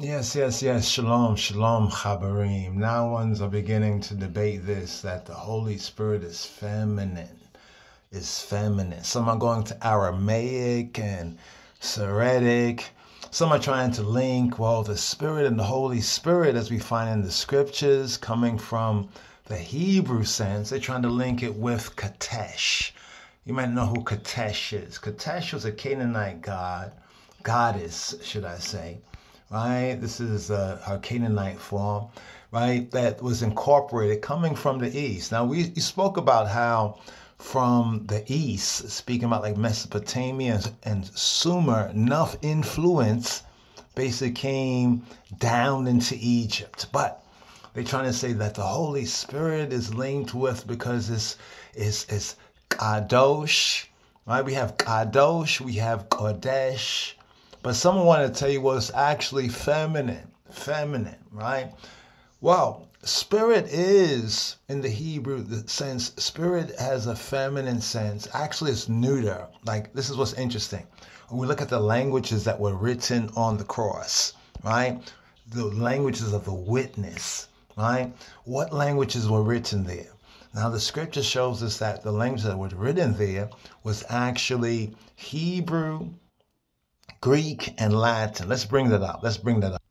Yes, yes, yes. Shalom, shalom, Chabarim. Now ones are beginning to debate this that the Holy Spirit is feminine. Is feminine. Some are going to Aramaic and Syriac. Some are trying to link, well, the Spirit and the Holy Spirit, as we find in the scriptures, coming from the Hebrew sense, they're trying to link it with Katesh. You might know who Katesh is. Katesh was a Canaanite god, goddess, should I say right? This is uh, her Canaanite form, right? That was incorporated coming from the east. Now, we spoke about how from the east, speaking about like Mesopotamia and Sumer, enough influence basically came down into Egypt. But they're trying to say that the Holy Spirit is linked with because it's, it's, it's Kadosh, right? We have Kadosh, we have Kodesh, but someone wanted to tell you well, actually feminine, feminine, right? Well, spirit is in the Hebrew sense. Spirit has a feminine sense. Actually, it's neuter. Like this is what's interesting. When we look at the languages that were written on the cross, right? The languages of the witness, right? What languages were written there? Now, the scripture shows us that the language that was written there was actually Hebrew, Greek and Latin. Let's bring that up. Let's bring that up.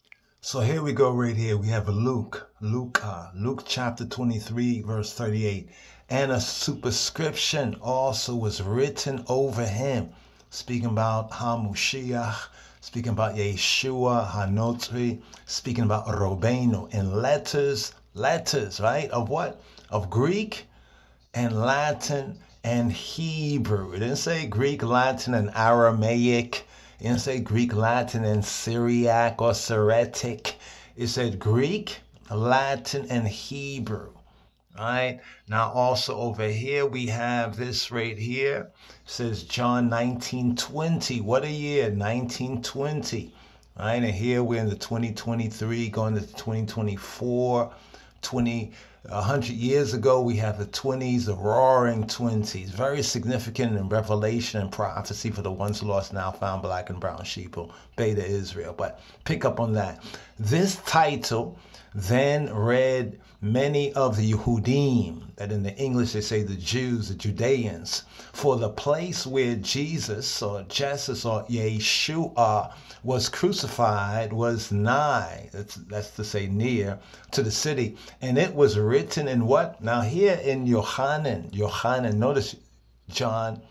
So here we go right here. We have Luke, Luke, uh, Luke chapter 23, verse 38. And a superscription also was written over him, speaking about Hamushiach, speaking about Yeshua, Hanotri, speaking about Robeno in letters, letters, right? Of what? Of Greek and Latin and Hebrew. It didn't say Greek, Latin, and Aramaic it didn't say Greek, Latin, and Syriac or Syretic. It said Greek, Latin, and Hebrew. All right. Now also over here we have this right here. It says John 1920. What a year, 1920. All right. And here we're in the 2023 going to 2024, 20 100 years ago, we have the 20s, the roaring 20s, very significant in revelation and prophecy for the once lost, now found black and brown sheeple, Beta Israel. But pick up on that. This title then read many of the Yehudim, that in the English they say the Jews, the Judeans, for the place where Jesus or Jesus or Yeshua was crucified was nigh, that's, that's to say near, to the city. And it was written in what? Now here in Yohanan, Yohanan, notice John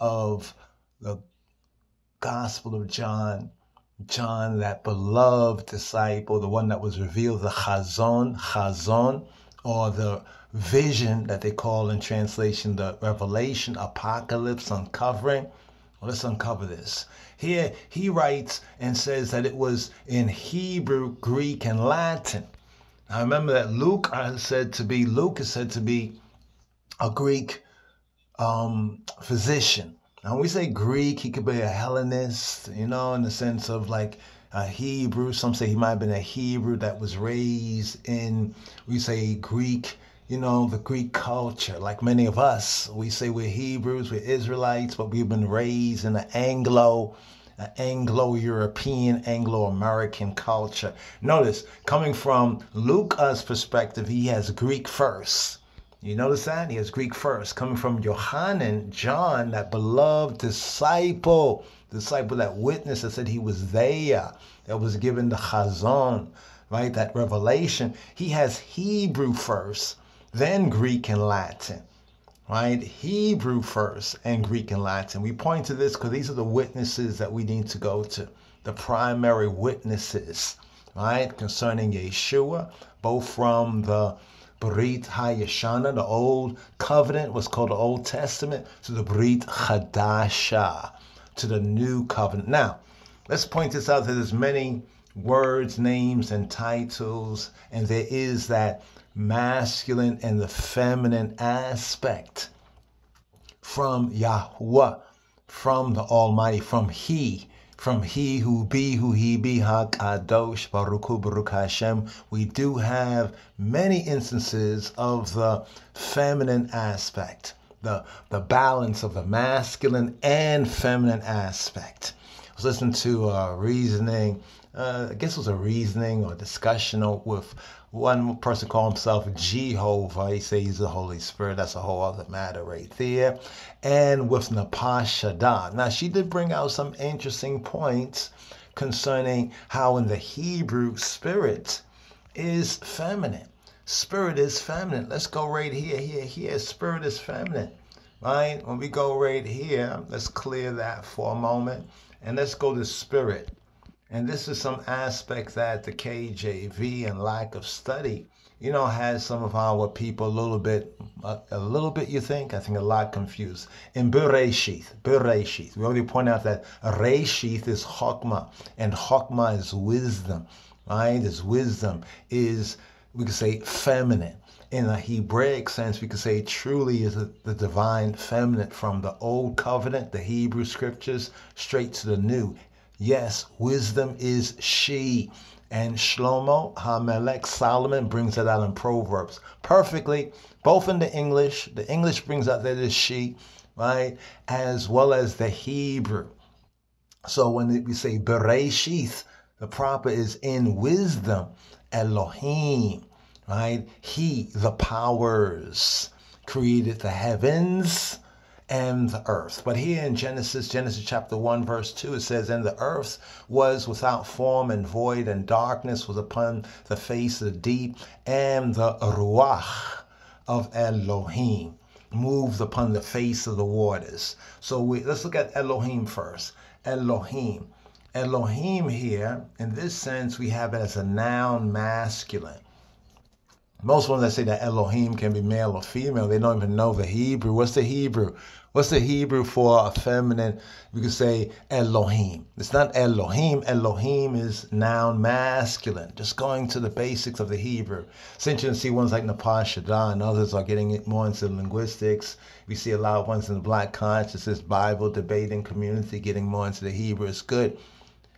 of the Gospel of John, John, that beloved disciple, the one that was revealed, the Chazon, Chazon, or the vision that they call in translation the revelation, apocalypse, uncovering. Well, let's uncover this. Here he writes and says that it was in Hebrew, Greek, and Latin. Now remember that Luke is said to be Luke is said to be a Greek um, physician. Now, when we say Greek, he could be a Hellenist, you know, in the sense of like a Hebrew. Some say he might have been a Hebrew that was raised in, we say Greek, you know, the Greek culture. Like many of us, we say we're Hebrews, we're Israelites, but we've been raised in an Anglo, an Anglo-European, Anglo-American culture. Notice, coming from Luca's perspective, he has Greek first. You notice that? He has Greek first, coming from Johanan, John, that beloved disciple, disciple that witnessed that said he was there, that was given the chazon, right? That revelation. He has Hebrew first, then Greek and Latin, right? Hebrew first and Greek and Latin. We point to this because these are the witnesses that we need to go to, the primary witnesses, right? Concerning Yeshua, both from the Brit Hayashana, the old covenant was called the Old Testament, to the Brit Hadasha, to the new covenant. Now, let's point this out that there's many words, names, and titles, and there is that masculine and the feminine aspect from Yahweh, from the Almighty, from He from he who be who he be hakadosh baruch baruch Hashem. We do have many instances of the feminine aspect, the the balance of the masculine and feminine aspect. I was listening to a reasoning uh, I guess it was a reasoning or discussion with one person called himself Jehovah. He says he's the Holy Spirit. That's a whole other matter right there. And with Napashada. Now, she did bring out some interesting points concerning how in the Hebrew spirit is feminine. Spirit is feminine. Let's go right here, here, here. Spirit is feminine. Right? When we go right here, let's clear that for a moment. And let's go to spirit. And this is some aspect that the KJV and lack of study, you know, has some of our people a little bit, a, a little bit, you think? I think a lot confused. In Bereshith, Bereshith, we already point out that Reshith is Chokmah, and Chokmah is wisdom, right? This wisdom is, we could say, feminine in a Hebraic sense, we could say truly is the divine feminine from the old covenant, the Hebrew scriptures, straight to the new. Yes, wisdom is she. And Shlomo Hamelech Solomon brings it out in Proverbs perfectly, both in the English. The English brings out that is she, right? As well as the Hebrew. So when we say Bereshith, the proper is in wisdom, Elohim, right? He, the powers, created the heavens and the earth. But here in Genesis, Genesis chapter 1, verse 2, it says, And the earth was without form and void, and darkness was upon the face of the deep, and the Ruach of Elohim moved upon the face of the waters. So we, let's look at Elohim first. Elohim. Elohim here, in this sense, we have it as a noun masculine. Most ones that say that Elohim can be male or female, they don't even know the Hebrew. What's the Hebrew? What's the Hebrew for a feminine? We could say Elohim. It's not Elohim. Elohim is noun masculine. Just going to the basics of the Hebrew. Since you see ones like Napashada and others are getting more into linguistics. We see a lot of ones in the Black consciousness, Bible debating community getting more into the Hebrew. It's good.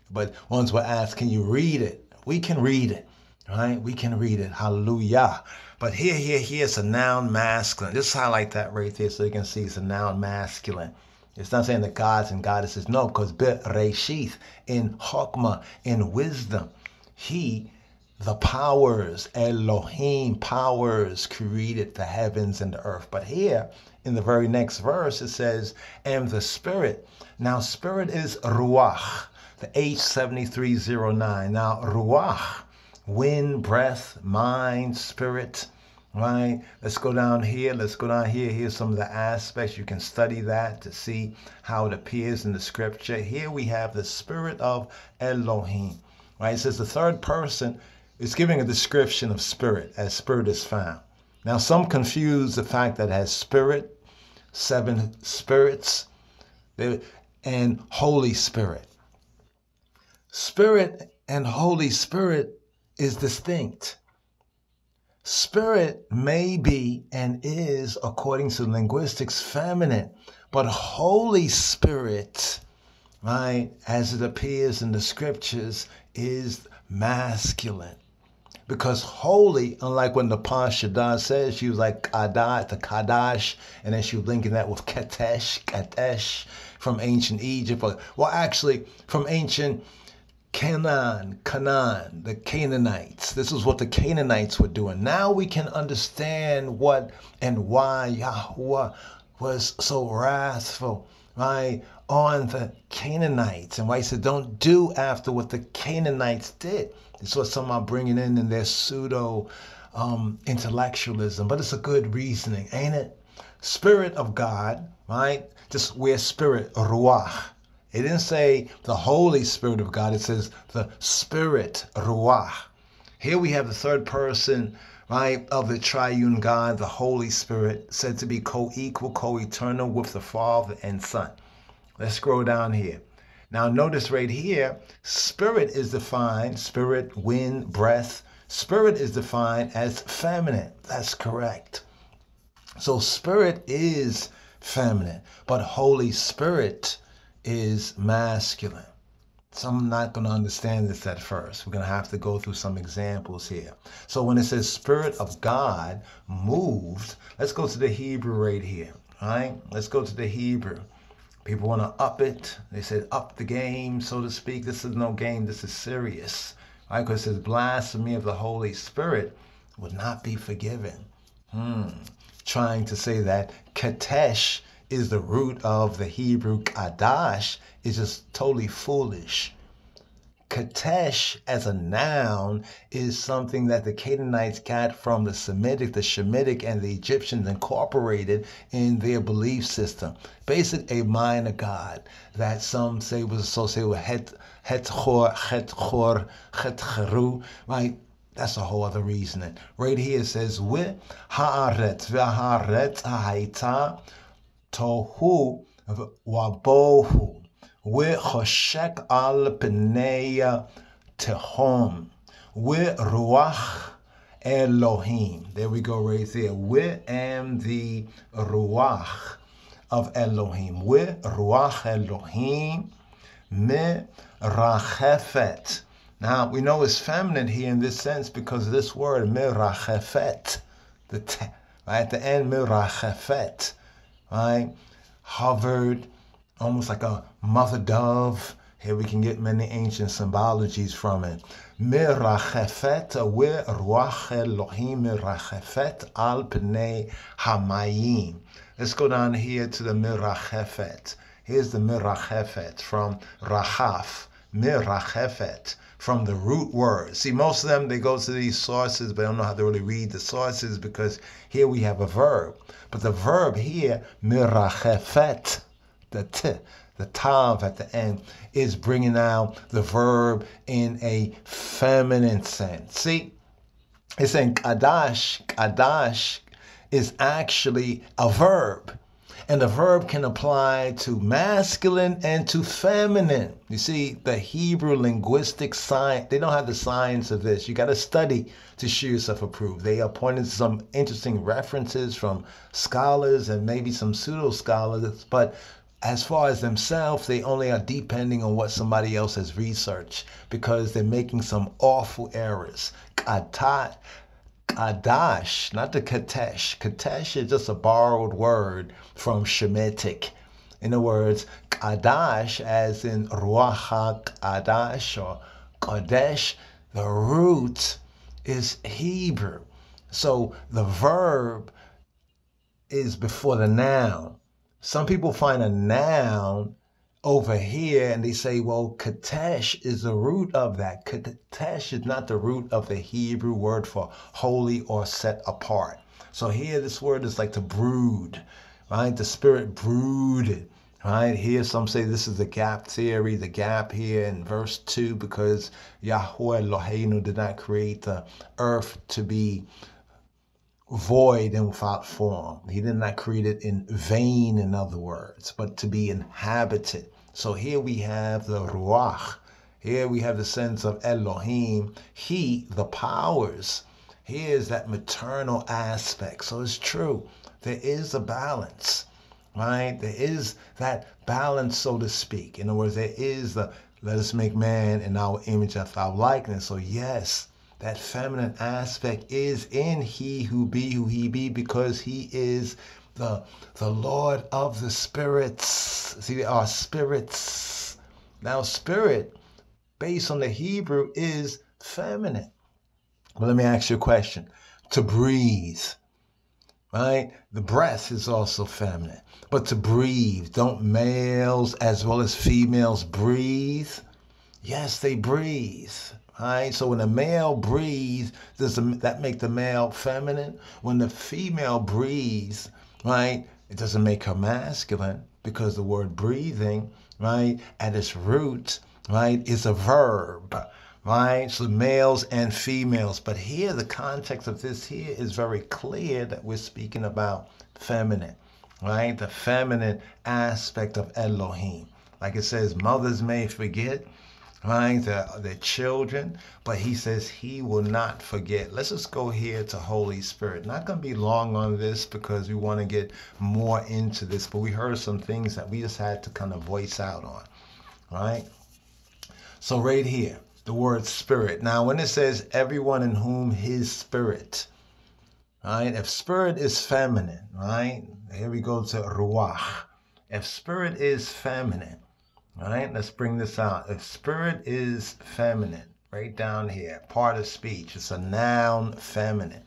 But ones were asked, can you read it? We can read it right? We can read it. Hallelujah. But here, here, here, it's a noun masculine. Just highlight that right there so you can see it's a noun masculine. It's not saying the gods and goddesses, no, because Bereshith, in Chokmah, in wisdom, he, the powers, Elohim powers, created the heavens and the earth. But here, in the very next verse, it says, and the spirit. Now, spirit is Ruach, the H7309. Now, Ruach wind, breath, mind, spirit, right? Let's go down here. Let's go down here. Here's some of the aspects. You can study that to see how it appears in the scripture. Here we have the spirit of Elohim, right? It says the third person is giving a description of spirit as spirit is found. Now, some confuse the fact that it has spirit, seven spirits, and Holy Spirit. Spirit and Holy Spirit is distinct. Spirit may be and is, according to linguistics, feminine, but Holy Spirit, right, as it appears in the scriptures, is masculine. Because holy, unlike when Napashada says she was like Kadah, the Kadash, and then she was linking that with Katesh, Katesh from ancient Egypt. or, Well, actually, from ancient Canaan, Canaan, the Canaanites. This is what the Canaanites were doing. Now we can understand what and why Yahweh was so wrathful, right, on the Canaanites and why he said, don't do after what the Canaanites did. It's what some are bringing in in their pseudo um, intellectualism, but it's a good reasoning, ain't it? Spirit of God, right? Just where spirit, ruach, it didn't say the Holy Spirit of God. It says the Spirit, Ruach. Here we have the third person, right, of the triune God, the Holy Spirit, said to be co-equal, co-eternal with the Father and Son. Let's scroll down here. Now notice right here, spirit is defined, spirit, wind, breath. Spirit is defined as feminine. That's correct. So spirit is feminine, but Holy Spirit is masculine. Some I'm not going to understand this at first. We're going to have to go through some examples here. So when it says Spirit of God moved, let's go to the Hebrew right here. All right? Let's go to the Hebrew. People want to up it. They said up the game, so to speak. This is no game. This is serious. Right? Because it says blasphemy of the Holy Spirit would not be forgiven. Hmm. Trying to say that Katesh is the root of the Hebrew Kadash is just totally foolish. Katesh as a noun is something that the Canaanites got from the Semitic, the Shemitic, and the Egyptians incorporated in their belief system. Basically, a minor god that some say was associated with Het, Hethor, Hethor, Hetcheru, right? That's a whole other reasoning. Right here it says, haaret, v'haaret ha'aita tohu wabohu. וחושק על פני תהום, ורוח Elohim. There we go right there. We am the Ruach of Elohim. We Ruach Elohim me rachefet. Now we know it's feminine here in this sense because of this word me rachefet. The t- right at the end me rachefet. Right? Hovered almost like a mother dove. Here we can get many ancient symbologies from it. Mirachefet we ruach Elohim mirachefet al pnei hamayim. Let's go down here to the mirachefet. Here's the mirachefet from rachaf. Mirachefet from the root word. See, most of them they go to these sources, but I don't know how to really read the sources because here we have a verb. But the verb here, mirachefet, the t, the tav at the end, is bringing out the verb in a feminine sense. See, it's saying kadash, kadash is actually a verb. And the verb can apply to masculine and to feminine. You see, the Hebrew linguistic science, they don't have the science of this. You got to study to show yourself approved. They are pointing some interesting references from scholars and maybe some pseudo scholars, but as far as themselves, they only are depending on what somebody else has researched because they're making some awful errors. Katat, Kadash, not the Katesh. Katesh is just a borrowed word from Shemitic. In other words, Kadash, as in Ruach Kadash or Kodesh, the root is Hebrew. So the verb is before the noun. Some people find a noun over here and they say, well, katesh is the root of that. Katesh is not the root of the Hebrew word for holy or set apart. So here, this word is like to brood, right? The spirit brooded, right? Here, some say this is the gap theory, the gap here in verse 2, because Yahweh Eloheinu did not create the earth to be void and without form. He did not create it in vain, in other words, but to be inhabited. So here we have the Ruach. Here we have the sense of Elohim. He, the powers. Here is that maternal aspect. So it's true. There is a balance, right? There is that balance, so to speak. In other words, there is the let us make man in our image of our likeness. So yes, that feminine aspect is in he who be who he be because he is the the Lord of the spirits. See, our spirits. Now, spirit, based on the Hebrew, is feminine. But let me ask you a question. To breathe, right? The breath is also feminine. But to breathe, don't males as well as females breathe? Yes, they breathe. Right? So when a male breathes, does that make the male feminine? When the female breathes, right, it doesn't make her masculine because the word breathing, right, at its root, right, is a verb, right? So males and females. But here, the context of this here is very clear that we're speaking about feminine, right? The feminine aspect of Elohim. Like it says, mothers may forget, right? The, their children, but he says he will not forget. Let's just go here to Holy Spirit. Not going to be long on this because we want to get more into this, but we heard some things that we just had to kind of voice out on, right? So right here, the word spirit. Now, when it says everyone in whom his spirit, right? If spirit is feminine, right? Here we go to ruach. if spirit is feminine, right? let's bring this out. If spirit is feminine, right down here, part of speech, it's a noun feminine.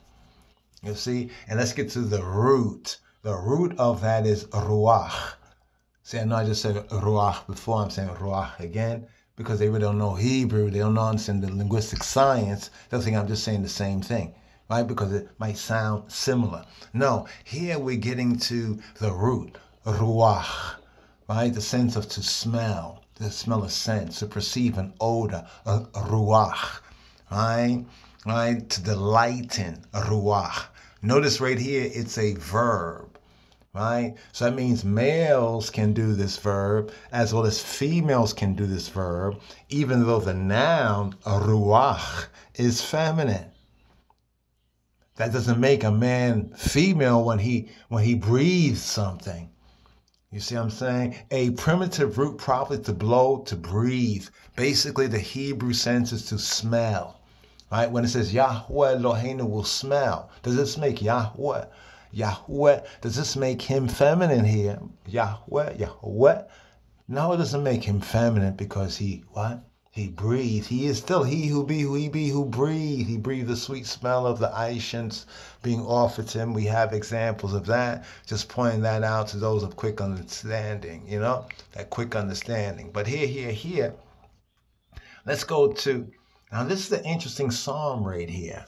You see? And let's get to the root. The root of that is ruach. See, I know I just said ruach before, I'm saying ruach again because they really don't know Hebrew, they don't understand the linguistic science. They'll think I'm just saying the same thing, right? Because it might sound similar. No, here we're getting to the root, ruach, right? The sense of to smell, to smell a scent, to perceive an odor, a, ruach, right? Right? To delight in, ruach. Notice right here, it's a verb, right? So that means males can do this verb as well as females can do this verb, even though the noun, ruach, is feminine. That doesn't make a man female when he when he breathes something. You see what I'm saying? A primitive root probably to blow, to breathe. Basically, the Hebrew sense is to smell. Right? When it says Yahweh Eloheinu will smell, does this make Yahweh? Yahweh, does this make him feminine here? Yahweh, Yahweh. No, it doesn't make him feminine because he what? He breathed. He is still he who be who he be who breathed. He breathed the sweet smell of the Aishans being offered to him. We have examples of that. Just pointing that out to those of quick understanding, you know, that quick understanding. But here, here, here, let's go to now, this is the interesting psalm right here.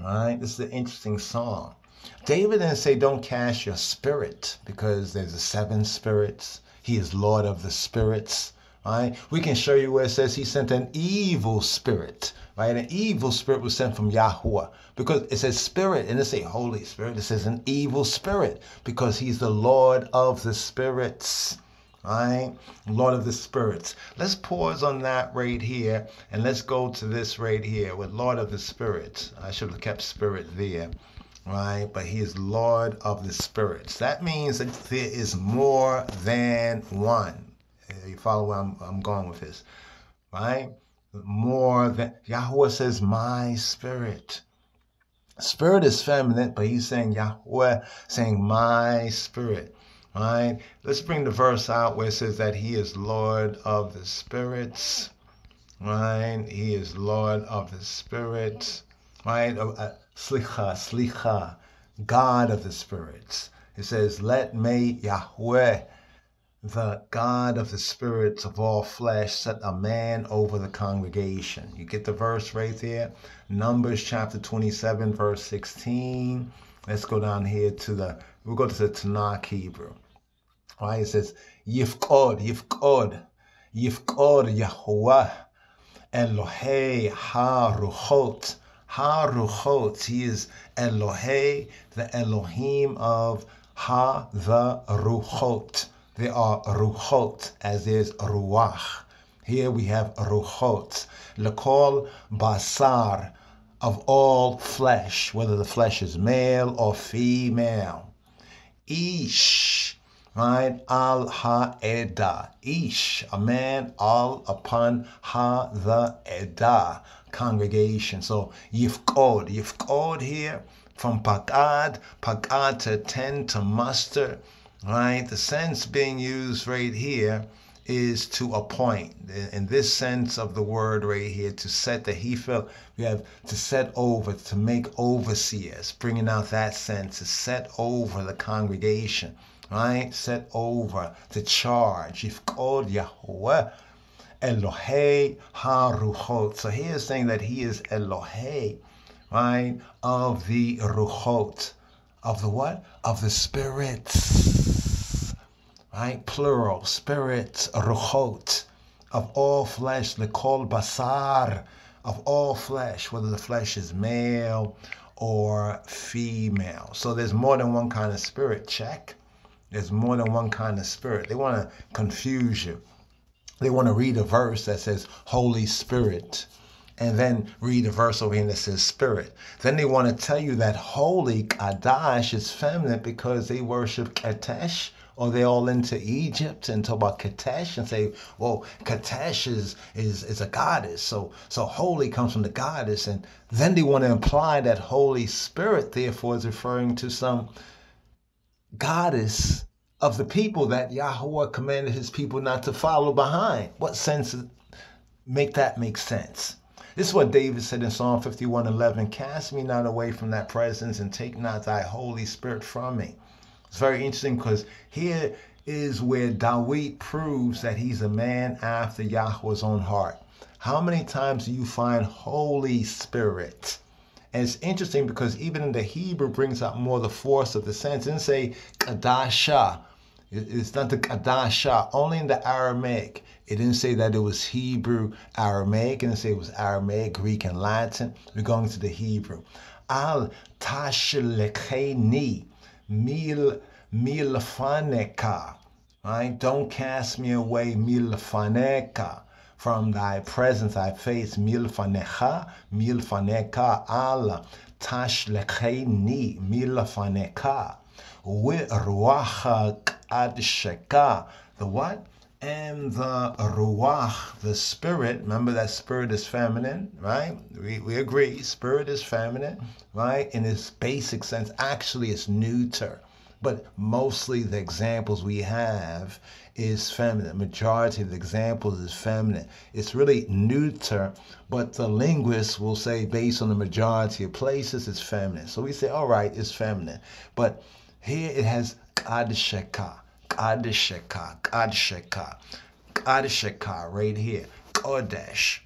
All right, this is the interesting psalm. David didn't say, Don't cast your spirit because there's the seven spirits. He is Lord of the spirits. Right? We can show you where it says he sent an evil spirit. Right? An evil spirit was sent from Yahweh because it says spirit and it say Holy Spirit. It says an evil spirit because he's the Lord of the spirits. Right, Lord of the Spirits. Let's pause on that right here and let's go to this right here with Lord of the Spirits. I should have kept Spirit there, right? But He is Lord of the Spirits. That means that there is more than one. Uh, you follow where I'm, I'm going with this, right? More than Yahweh says, My Spirit. Spirit is feminine, but He's saying Yahweh, saying My Spirit. Right? Let's bring the verse out where it says that he is Lord of the spirits. Right? He is Lord of the spirits. Right? Uh, uh, Slicha, slicha, God of the spirits. It says, Let me Yahweh, the God of the spirits of all flesh, set a man over the congregation. You get the verse right there? Numbers chapter 27, verse 16. Let's go down here to the, we'll go to the Tanakh Hebrew. Right? It says, Yifkod, Yifkod, Yifkod Yahweh, Elohei Ha-Ruchot, Ha-Ruchot. He is Elohei, the Elohim of Ha, the Ruchot. There are Ruchot, as there's Ruach. Here we have Ruchot. Lekol Basar, of all flesh, whether the flesh is male or female. Ish, right? Al ha eda, ish, a man, al upon ha the eda, congregation. So yifkod, yifkod here from pagad, pagad to tend to muster, right? The sense being used right here is to appoint. In this sense of the word right here, to set the hefil, we have to set over, to make overseers, bringing out that sense, to set over the congregation right? Set over the charge. Yifkod Yahweh, Elohei HaRuchot. So he is saying that he is Elohei, right? Of the Ruchot. Of the what? Of the spirits. Right? Plural. Spirits, Ruchot. Of all flesh, kol basar. Of all flesh, whether the flesh is male or female. So there's more than one kind of spirit. Check. There's more than one kind of spirit. They want to confuse you. They want to read a verse that says Holy Spirit and then read a verse over here that says Spirit. Then they want to tell you that Holy Kadash is feminine because they worship Katesh or they're all into Egypt and talk about Katesh and say, well, Katesh is, is, is a goddess. So, so holy comes from the goddess. And then they want to imply that Holy Spirit, therefore, is referring to some goddess of the people that Yahweh commanded his people not to follow behind. What sense make that make sense? This is what David said in Psalm 51 11 Cast me not away from that presence and take not thy Holy Spirit from me. It's very interesting because here is where David proves that he's a man after Yahweh's own heart. How many times do you find Holy Spirit? And it's interesting because even in the Hebrew brings out more the force of the sense. Didn't say Kadasha. It's not the Kadasha, only in the Aramaic. It didn't say that it was Hebrew, Aramaic. It didn't say it was Aramaic, Greek, and Latin. We're going to the Hebrew. Al tashlecheni mil milfaneka. Right? Don't cast me away, milfaneka from thy presence, thy face, milfanecha, milfaneka, al tashlecheni, milfaneka, adsheka. The what? And the ruach, the spirit, remember that spirit is feminine, right? We, we agree, spirit is feminine, right? In its basic sense, actually it's neuter but mostly the examples we have is feminine. Majority of the examples is feminine. It's really neuter, but the linguists will say based on the majority of places it's feminine. So we say, all right, it's feminine. But here it has kadsheka, kadsheka, kadsheka, kadsheka right here. Kodesh.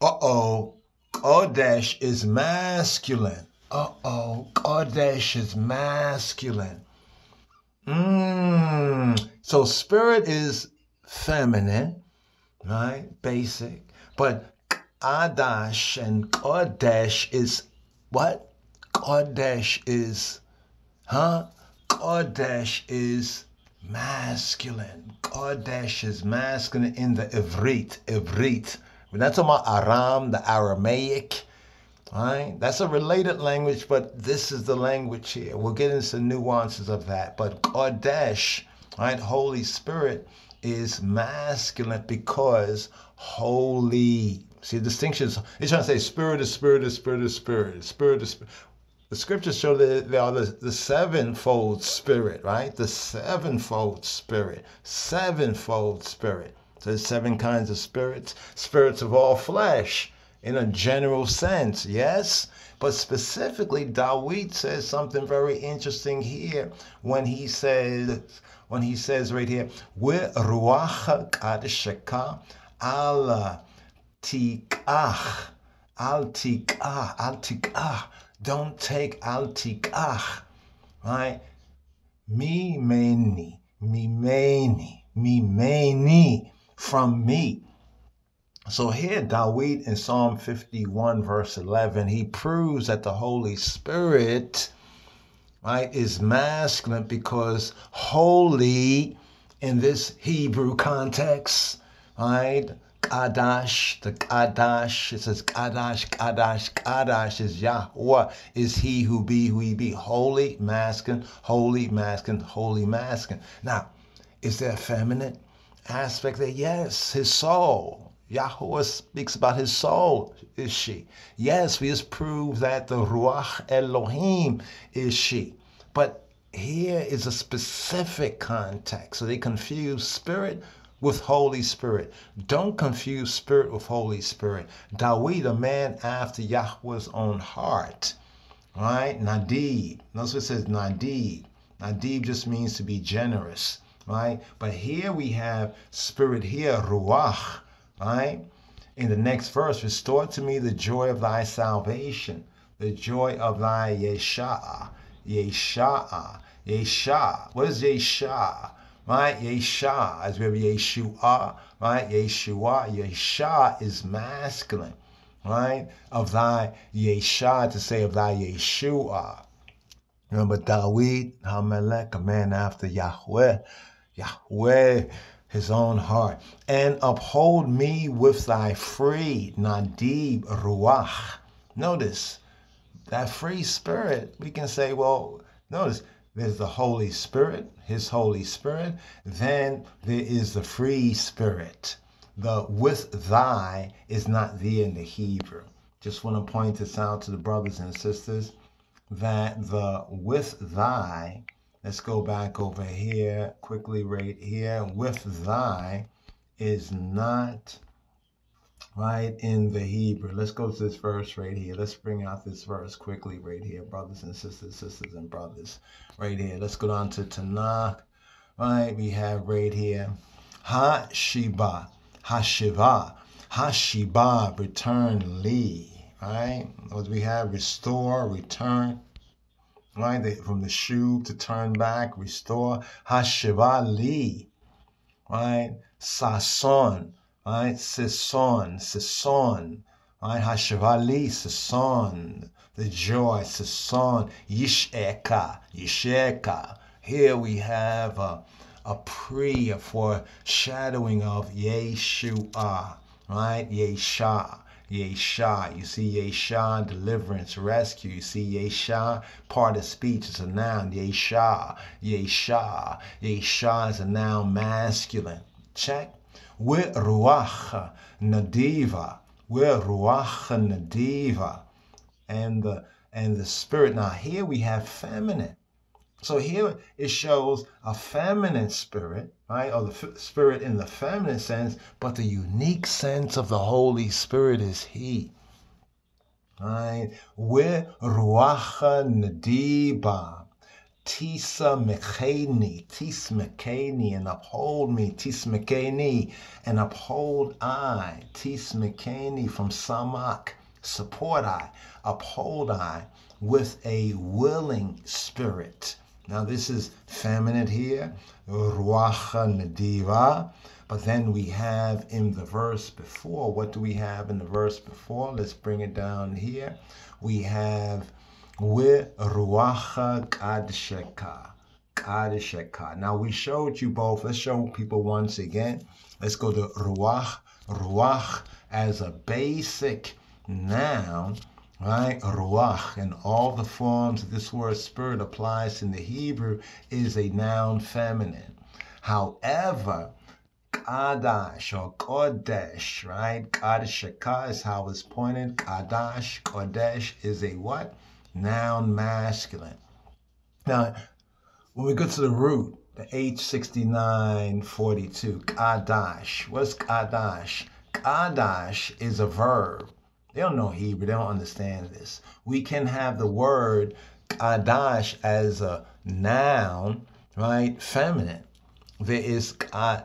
Uh-oh. Kodesh is masculine. Uh-oh, Kodesh is masculine. Mmm. So spirit is feminine, right? Basic. But Adash and Kodesh is what? Kodesh is, huh? Kodesh is masculine. Kodesh is masculine in the Ivrit. Ivrit. We're not talking about Aram, the Aramaic. Right? That's a related language, but this is the language here. We'll get into nuances of that. But Kodesh, right, Holy Spirit, is masculine because holy. See, the distinctions, he's trying to say spirit is spirit is spirit is spirit, spirit is spirit. The scriptures show that there are the, the sevenfold spirit, right? The sevenfold spirit, sevenfold spirit. So there's seven kinds of spirits, spirits of all flesh in a general sense, yes? But specifically, Dawid says something very interesting here when he says, when he says right here, ruach kadeshaka al tikach, al tikach, al tikach. Don't take al tikach, right? Mi meni, mi meni, mi meni, from me. So here, David in Psalm 51, verse 11, he proves that the Holy Spirit, right, is masculine because holy in this Hebrew context, right, Kadash, the Kadash, it says Kadash, Kadash, Kadash is Yahweh, is he who be, who he be. Holy, masculine, holy, masculine, holy, masculine. Now, is there a feminine aspect there? Yes, his soul, Yahweh speaks about his soul, is she? Yes, we just proved that the Ruach Elohim is she. But here is a specific context. So they confuse spirit with Holy Spirit. Don't confuse spirit with Holy Spirit. Dawid, a man after Yahweh's own heart. Right? Nadib. Notice it says Nadib. Nadib just means to be generous. Right? But here we have spirit here, Ruach right? In the next verse, restore to me the joy of thy salvation, the joy of thy Yeshua, Yeshua, Yeshua. What is Yeshua? Right? Yeshua, as we have Yeshua, right? Yeshua, Yeshua is masculine, right? Of thy Yeshua, to say of thy Yeshua. Remember David, Hamelech, a man after Yahweh, Yahweh his own heart, and uphold me with thy free Nadib Ruach. Notice that free spirit, we can say, well, notice there's the Holy Spirit, his Holy Spirit, then there is the free spirit. The with thy is not there in the Hebrew. Just want to point this out to the brothers and sisters that the with thy Let's go back over here quickly right here. With thy is not right in the Hebrew. Let's go to this verse right here. Let's bring out this verse quickly right here, brothers and sisters, sisters and brothers, right here. Let's go down to Tanakh. Right, we have right here Ha Shiba, Ha Shiva, Ha Shiba, return Lee. Right, what we have restore, return. Right, from the shoe to turn back, restore. Ha Lee. Right, Sason right? Sison, Sison, right? Hashivali, Sison, the joy, Sison, Yisheka, Yisheka. Here we have a, a pre, a foreshadowing of Yeshua, right? Yesha. Yesha. You see Yesha, deliverance, rescue. You see Yesha, part of speech is a noun. Yesha, Yesha. Yesha is a noun masculine. Check. We're Ruach Nadiva. We're Ruach Nadiva. And the, and the spirit. Now, here we have feminine. So here it shows a feminine spirit, right? Or the spirit in the feminine sense, but the unique sense of the Holy Spirit is He. Right? We're Ruach Nadiba. Tisa mekeni, tis mekeni, and uphold me, tis mekeni, and uphold I, tis mekeni from samak, support I, uphold I with a willing spirit. Now this is feminine here, ruacha nadiva, but then we have in the verse before, what do we have in the verse before? Let's bring it down here. We have Kadsheka. Kadsheka. Now we showed you both. Let's show people once again. Let's go to Ruach. Ruach as a basic noun, right? Ruach and all the forms this word spirit applies in the Hebrew is a noun feminine. However, Kadash or Kodesh, right? Kadesheka is how it's pointed. Kadash, Kodesh is a what? noun masculine. Now, when we go to the root, the H6942, Kadash. What's Kadash? Kadash is a verb. They don't know Hebrew, they don't understand this. We can have the word Kadash as a noun, right? Feminine. There is uh,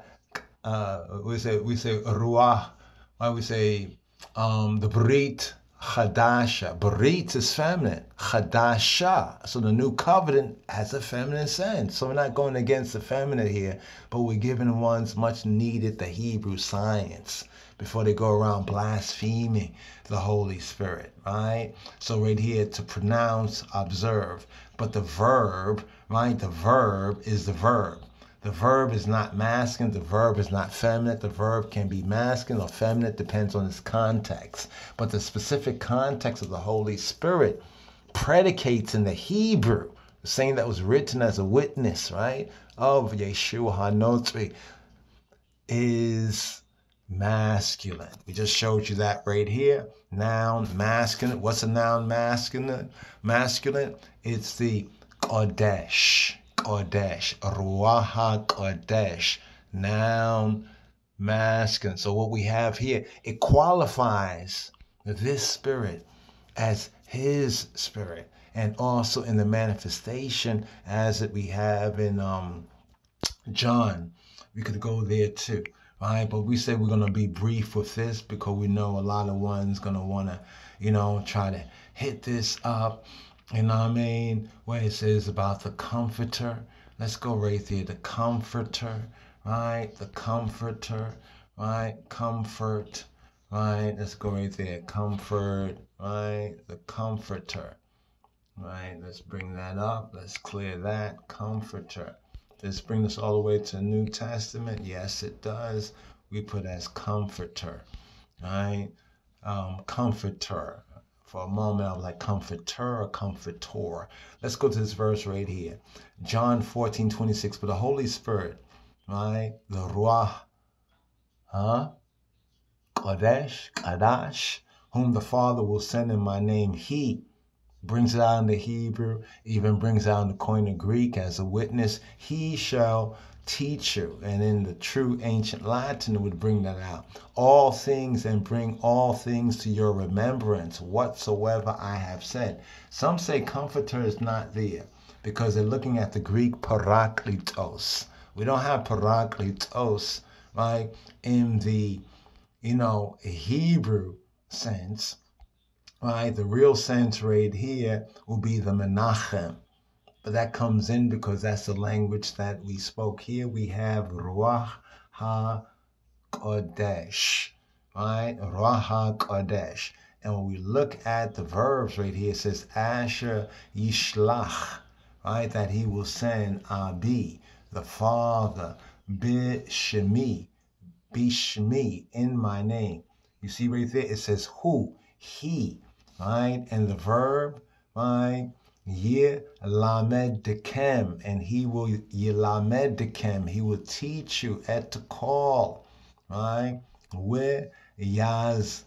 uh, we say we say ruah, why we say um, the brit Chadasha. Brit is feminine. Chadasha. So the new covenant has a feminine sense. So we're not going against the feminine here, but we're giving ones much needed the Hebrew science before they go around blaspheming the Holy Spirit, right? So right here to pronounce, observe. But the verb, right? The verb is the verb. The verb is not masculine, the verb is not feminine. The verb can be masculine or feminine, depends on its context. But the specific context of the Holy Spirit predicates in the Hebrew, the saying that was written as a witness, right, of Yeshua HaNotri, is masculine. We just showed you that right here. Noun, masculine. What's a noun masculine? Masculine, it's the Kodesh. Kodesh, Ruach Kodesh, noun, masculine. So what we have here, it qualifies this spirit as his spirit, and also in the manifestation as that we have in um, John. We could go there too. Right, but we said we're gonna be brief with this because we know a lot of ones gonna wanna, you know, try to hit this up you know what I mean? Where it says about the comforter. Let's go right there. The comforter, right? The comforter, right? Comfort, right? Let's go right there. Comfort, right? The comforter, right? Let's bring that up. Let's clear that. Comforter. Let's bring this all the way to New Testament. Yes, it does. We put as comforter, right? Um, comforter, for a moment, I was like, comforter or comfortor. Let's go to this verse right here. John 14, 26. But the Holy Spirit, right? The Ruach, huh? Kodesh, Kadash, whom the Father will send in my name, he, brings it out in the Hebrew, even brings out in the Koine Greek as a witness. He shall teach you. And in the true ancient Latin, it would bring that out. All things and bring all things to your remembrance, whatsoever I have said. Some say comforter is not there because they're looking at the Greek parakletos. We don't have parakletos, right, in the, you know, Hebrew sense. Right, the real sense right here will be the Menachem, but that comes in because that's the language that we spoke here. We have Ruach HaKodesh, right? Ruach HaKodesh. And when we look at the verbs right here, it says Asher Yishlach, right? That he will send Abi, the Father, Bishmi, Bishmi, in my name. You see right there, it says who, he, right? And the verb, right? Ye lamed dekem, and he will yelamed dekem. He will teach you at the call, right? Where yaz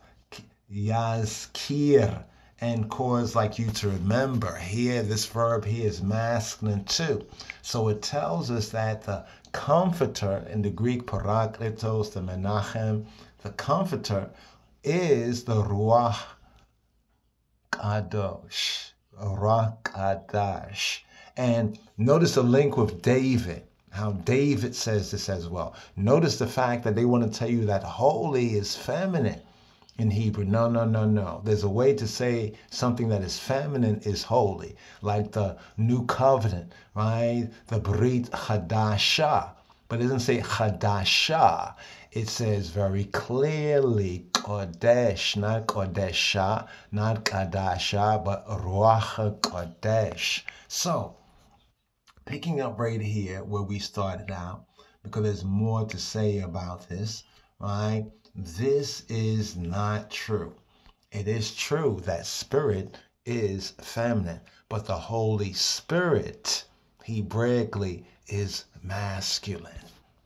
yazkir and cause like you to remember. Here, this verb here is masculine too. So it tells us that the comforter in the Greek parakletos, the menachem, the comforter is the ruach kadosh Rakadash. And notice the link with David, how David says this as well. Notice the fact that they want to tell you that holy is feminine in Hebrew. No, no, no, no. There's a way to say something that is feminine is holy, like the new covenant, right? The Brit Hadasha. But it doesn't say Hadasha. It says very clearly Kodesh, not Kodesha, not Kadasha, but Ruach Kodesh. So, picking up right here where we started out, because there's more to say about this, right? This is not true. It is true that spirit is feminine, but the Holy Spirit, Hebraically, is masculine.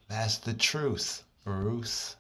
That's the truth, Ruth.